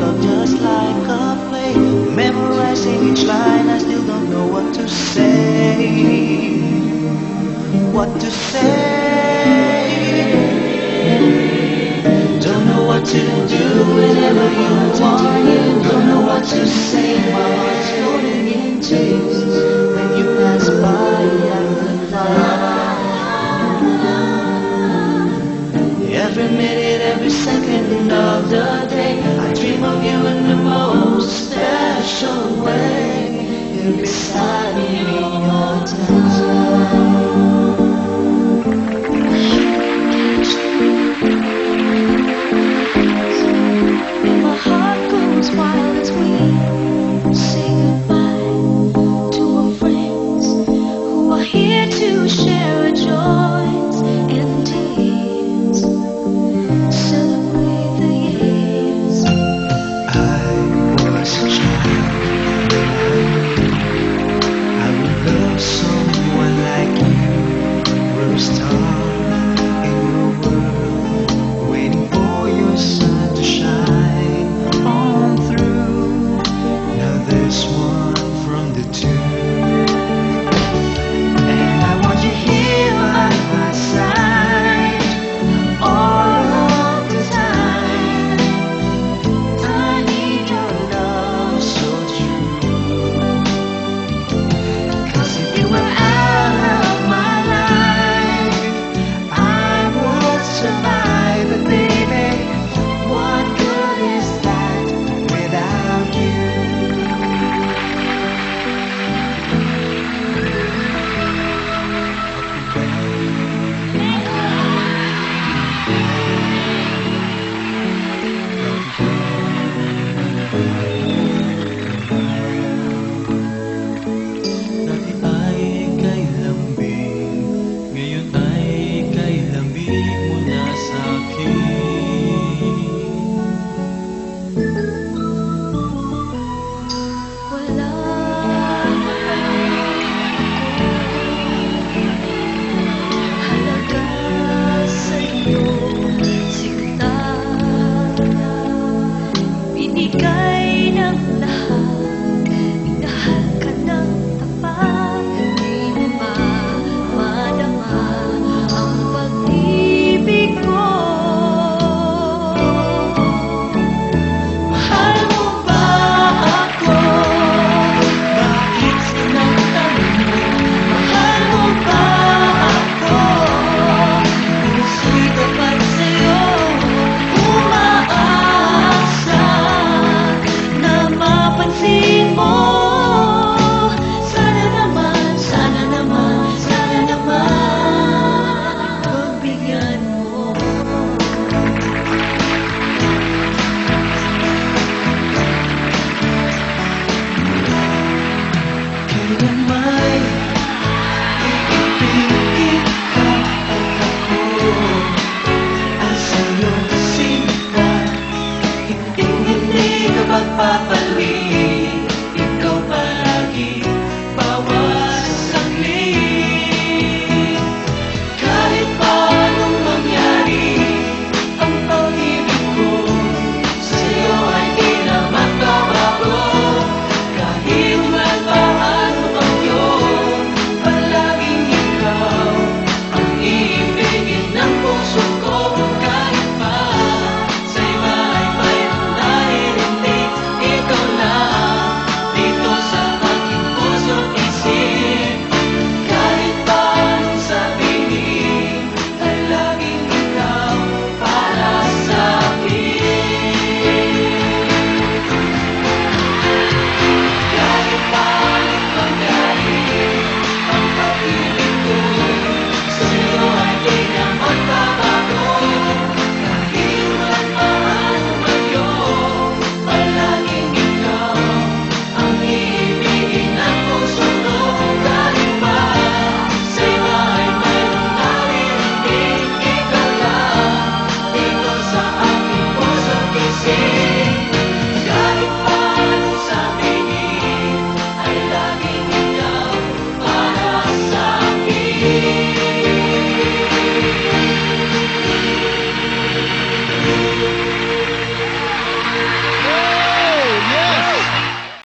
Love just like a play Memorizing each line, I still don't know what to say. What to say? hindi ka magpapalit